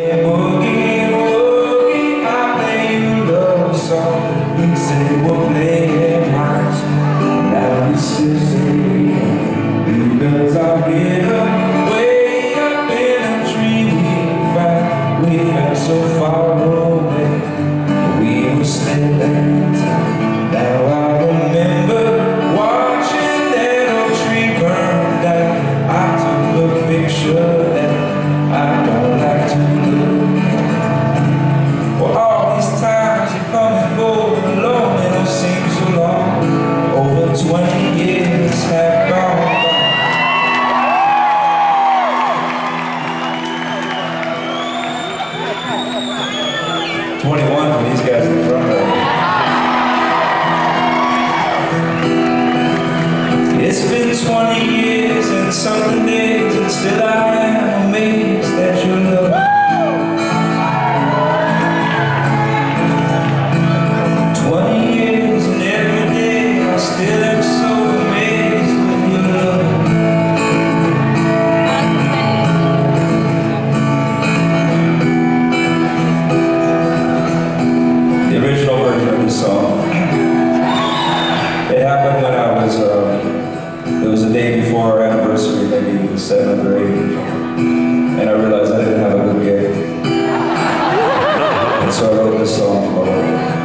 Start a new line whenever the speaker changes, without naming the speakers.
É porque... 20 years have gone by. Twenty-one for these guys in the front row. It's been 20 years and something days, and still I song. It happened when I was, uh, it was the day before our anniversary, maybe the seventh or eighth. And I realized I didn't have a good gift. And so I wrote this song for